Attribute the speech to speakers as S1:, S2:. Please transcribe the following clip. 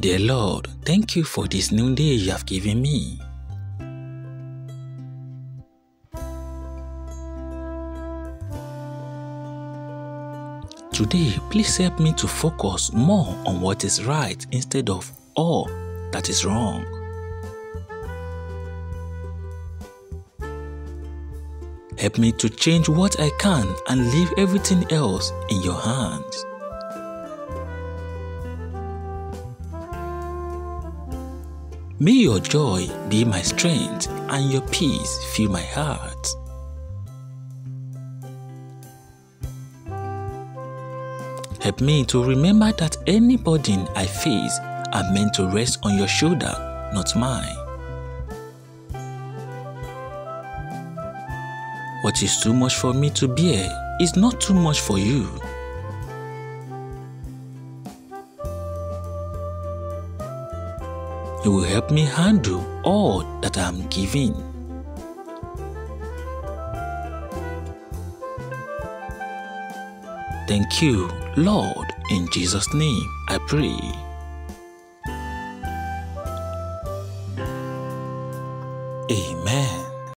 S1: Dear Lord, thank you for this new day you have given me. Today, please help me to focus more on what is right instead of all that is wrong. Help me to change what I can and leave everything else in your hands. May your joy be my strength and your peace fill my heart. Help me to remember that any burden I face are meant to rest on your shoulder, not mine. What is too much for me to bear is not too much for you. You will help me handle all that I am giving. Thank you, Lord. In Jesus' name, I pray. Amen.